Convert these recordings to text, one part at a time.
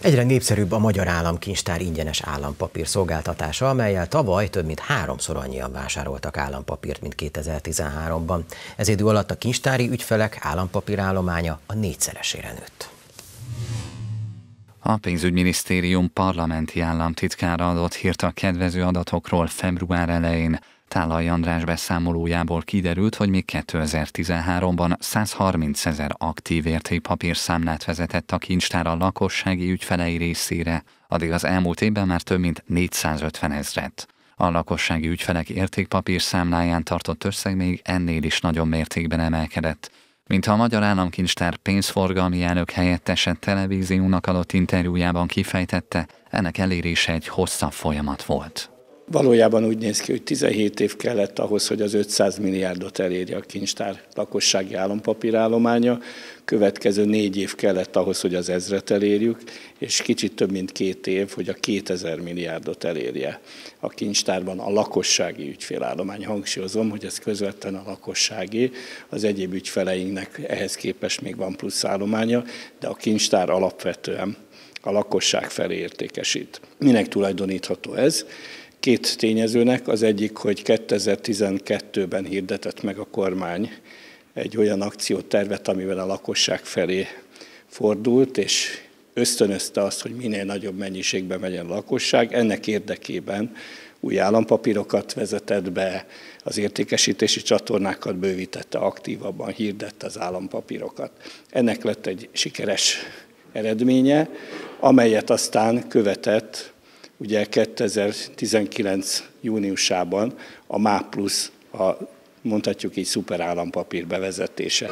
Egyre népszerűbb a Magyar Államkincstár ingyenes állampapír szolgáltatása, amelyel tavaly több mint háromszor annyian vásároltak állampapírt, mint 2013-ban. Ez idő alatt a kincstári ügyfelek állampapírállománya a négyszeresére nőtt. A pénzügyminisztérium parlamenti államtitkára adott hírt a kedvező adatokról február elején. Tálaj András beszámolójából kiderült, hogy még 2013-ban 130 ezer aktív értékpapírszámlát vezetett a kincstár a lakossági ügyfelei részére, addig az elmúlt évben már több mint 450 ezret. A lakossági ügyfelek értékpapírszámláján tartott összeg még ennél is nagyobb mértékben emelkedett. Mint a Magyar Államkincstár pénzforgalmi elnök helyettese televíziónak adott interjújában kifejtette, ennek elérése egy hosszabb folyamat volt. Valójában úgy néz ki, hogy 17 év kellett ahhoz, hogy az 500 milliárdot elérje a kincstár lakossági állampapírállománya, következő négy év kellett ahhoz, hogy az ezret elérjük, és kicsit több mint két év, hogy a 2000 milliárdot elérje a kincstárban a lakossági ügyfélállomány. Hangsúlyozom, hogy ez közvetlenül a lakossági, az egyéb ügyfeleinknek ehhez képest még van plusz állománya, de a kincstár alapvetően a lakosság felé értékesít. Minek tulajdonítható ez? Két tényezőnek. Az egyik, hogy 2012-ben hirdetett meg a kormány egy olyan akciótervet, amivel a lakosság felé fordult, és ösztönözte azt, hogy minél nagyobb mennyiségben megyen a lakosság. Ennek érdekében új állampapírokat vezetett be, az értékesítési csatornákat bővítette, aktívabban hirdette az állampapírokat. Ennek lett egy sikeres eredménye, amelyet aztán követett ugye 2019 júniusában a MÁ plusz, a mondhatjuk így szuper állampapír bevezetése.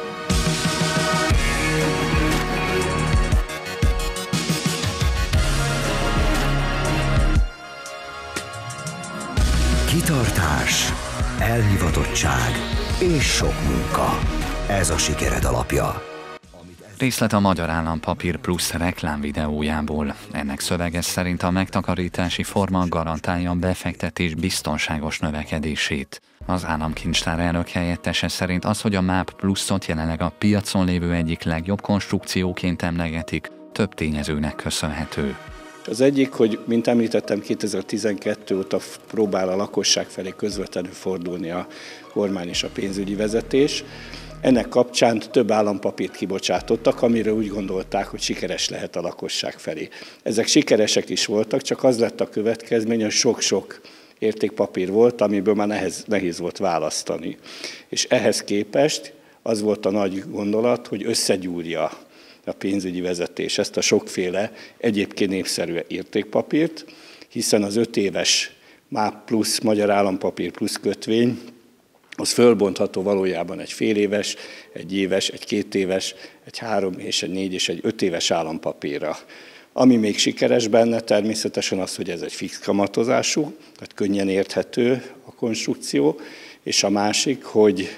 Kitartás, elhivatottság és sok munka. Ez a sikered alapja. Részlet a Magyar Állampapír Plus reklámvideójából. Ennek szövege szerint a megtakarítási forma garantálja a befektetés biztonságos növekedését. Az államkincstár elnök helyettese szerint az, hogy a MAP Pluszot jelenleg a piacon lévő egyik legjobb konstrukcióként emlegetik, több tényezőnek köszönhető. Az egyik, hogy mint említettem, 2012 óta próbál a lakosság felé közvetlenül fordulni a kormány és a pénzügyi vezetés. Ennek kapcsán több állampapírt kibocsátottak, amiről úgy gondolták, hogy sikeres lehet a lakosság felé. Ezek sikeresek is voltak, csak az lett a következmény, hogy sok-sok értékpapír volt, amiből már nehez, nehéz volt választani. És ehhez képest az volt a nagy gondolat, hogy összegyúrja a pénzügyi vezetés ezt a sokféle egyébként népszerű értékpapírt, hiszen az öt éves MÁP plusz Magyar Állampapír plusz kötvény az fölbontható valójában egy fél éves, egy éves, egy két éves, egy három és egy négy és egy öt éves állampapírra. Ami még sikeres benne természetesen az, hogy ez egy fix kamatozású, tehát könnyen érthető a konstrukció, és a másik, hogy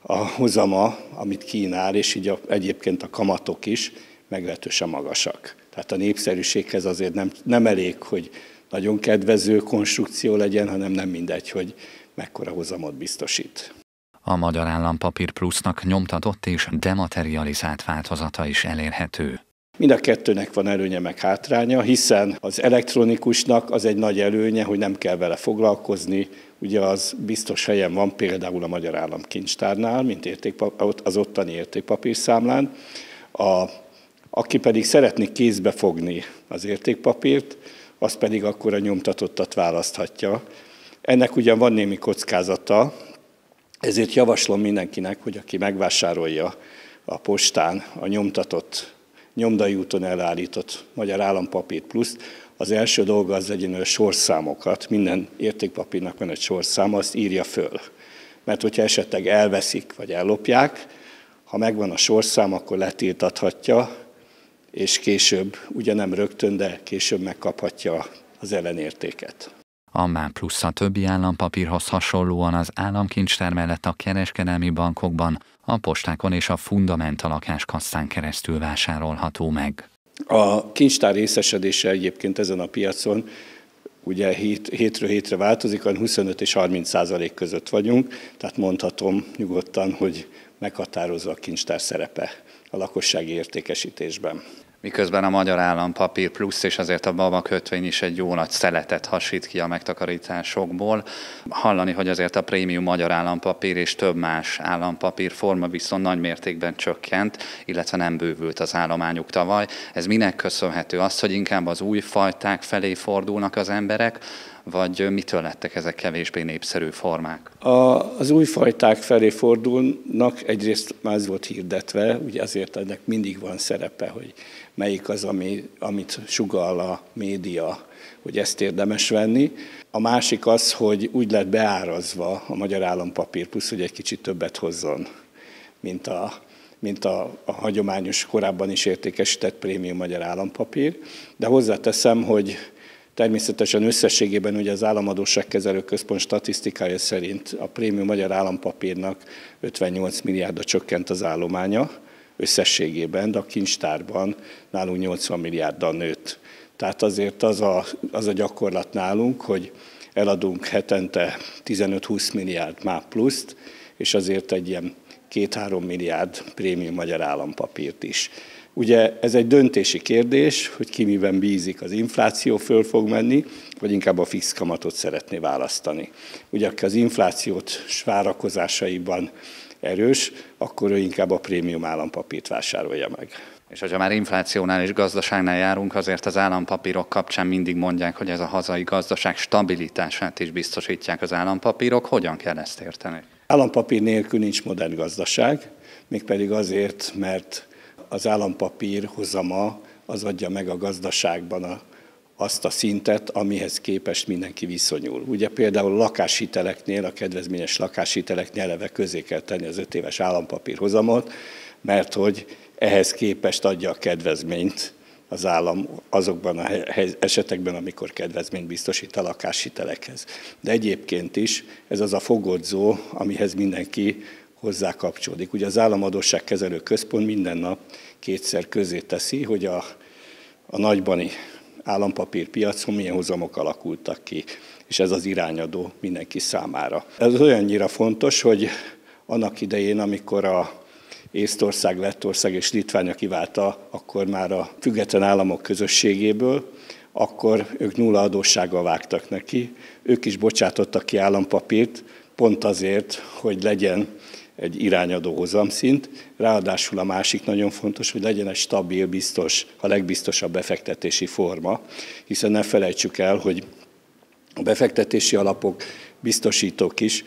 a hozama, amit kínál, és így a, egyébként a kamatok is meglehetősen magasak. Tehát a népszerűséghez azért nem, nem elég, hogy nagyon kedvező konstrukció legyen, hanem nem mindegy, hogy mekkora hozamot biztosít. A Magyar Állampapír Plusznak nyomtatott és dematerializált változata is elérhető. Mind a kettőnek van előnye meg hátránya, hiszen az elektronikusnak az egy nagy előnye, hogy nem kell vele foglalkozni, ugye az biztos helyen van például a Magyar Államkincstárnál, mint értékpap- az ottani értékpapírszámlán. A, aki pedig szeretné kézbe fogni az értékpapírt, az pedig akkor a nyomtatottat választhatja, ennek ugyan van némi kockázata, ezért javaslom mindenkinek, hogy aki megvásárolja a postán a nyomtatott, nyomdai úton elállított Magyar Állampapír plusz, az első dolga az legyen a sorszámokat, minden értékpapírnak van egy sorszám, azt írja föl. Mert hogyha esetleg elveszik vagy ellopják, ha megvan a sorszám, akkor letiltathatja, és később, ugye nem rögtön, de később megkaphatja az ellenértéket. A MÁN plusz a többi állampapírhoz hasonlóan az államkincstár mellett a kereskedelmi bankokban, a postákon és a fundamental lakáskasszán keresztül vásárolható meg. A kincstár részesedése egyébként ezen a piacon ugye hét, hétről hétre változik, 25 és 30 százalék között vagyunk, tehát mondhatom nyugodtan, hogy meghatározza a kincstár szerepe a lakossági értékesítésben. Miközben a magyar állampapír plusz és azért a baba kötvény is egy jó nagy szeletet hasít ki a megtakarításokból. Hallani, hogy azért a prémium magyar állampapír és több más állampapír forma viszont nagy mértékben csökkent, illetve nem bővült az állományuk tavaly. Ez minek köszönhető? Az, hogy inkább az új fajták felé fordulnak az emberek, vagy mitől lettek ezek kevésbé népszerű formák? A, az új fajták felé fordulnak, egyrészt már ez volt hirdetve, ugye azért ennek mindig van szerepe, hogy melyik az, ami, amit sugal a média, hogy ezt érdemes venni. A másik az, hogy úgy lett beárazva a magyar állampapír plusz, hogy egy kicsit többet hozzon, mint a, mint a, a hagyományos, korábban is értékesített prémium magyar állampapír. De hozzáteszem, hogy Természetesen összességében ugye az Államadóságkezelő Központ statisztikája szerint a prémium magyar állampapírnak 58 milliárdra csökkent az állománya összességében, de a kincstárban nálunk 80 milliárddal nőtt. Tehát azért az a, az a gyakorlat nálunk, hogy eladunk hetente 15-20 milliárd MÁ pluszt, és azért egy ilyen 2-3 milliárd prémium magyar állampapírt is. Ugye ez egy döntési kérdés, hogy ki miben bízik, az infláció föl fog menni, vagy inkább a fix kamatot szeretné választani. Ugye aki az inflációt várakozásaiban erős, akkor ő inkább a prémium állampapírt vásárolja meg. És hogyha már inflációnál és gazdaságnál járunk, azért az állampapírok kapcsán mindig mondják, hogy ez a hazai gazdaság stabilitását is biztosítják az állampapírok. Hogyan kell ezt érteni? Állampapír nélkül nincs modern gazdaság, mégpedig azért, mert az állampapír hozama az adja meg a gazdaságban a, azt a szintet, amihez képest mindenki viszonyul. Ugye például a lakáshiteleknél, a kedvezményes lakáshiteleknél eleve közé kell tenni az öt éves állampapír hozamot, mert hogy ehhez képest adja a kedvezményt az állam azokban az esetekben, amikor kedvezményt biztosít a lakáshitelekhez. De egyébként is ez az a fogodzó, amihez mindenki hozzá kapcsolódik. Ugye az államadóságkezelő központ minden nap kétszer közé teszi, hogy a, a nagybani állampapírpiacon milyen hozamok alakultak ki, és ez az irányadó mindenki számára. Ez olyannyira fontos, hogy annak idején, amikor a Észtország, Lettország és Litvánia kiválta akkor már a független államok közösségéből, akkor ők nulla adóssággal vágtak neki, ők is bocsátottak ki állampapírt, pont azért, hogy legyen egy irányadó hozamszint, ráadásul a másik nagyon fontos, hogy legyen egy stabil, biztos, a legbiztosabb befektetési forma, hiszen ne felejtsük el, hogy a befektetési alapok biztosítók is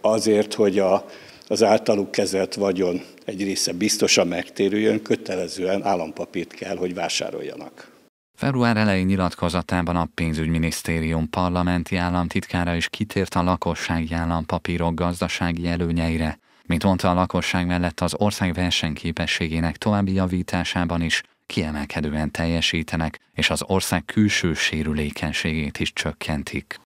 azért, hogy a, az általuk kezelt vagyon egy része biztosan megtérüljön, kötelezően állampapírt kell, hogy vásároljanak. Február elején nyilatkozatában a pénzügyminisztérium parlamenti államtitkára is kitért a lakossági állampapírok gazdasági előnyeire. Mint mondta, a lakosság mellett az ország versenyképességének további javításában is kiemelkedően teljesítenek, és az ország külső sérülékenységét is csökkentik.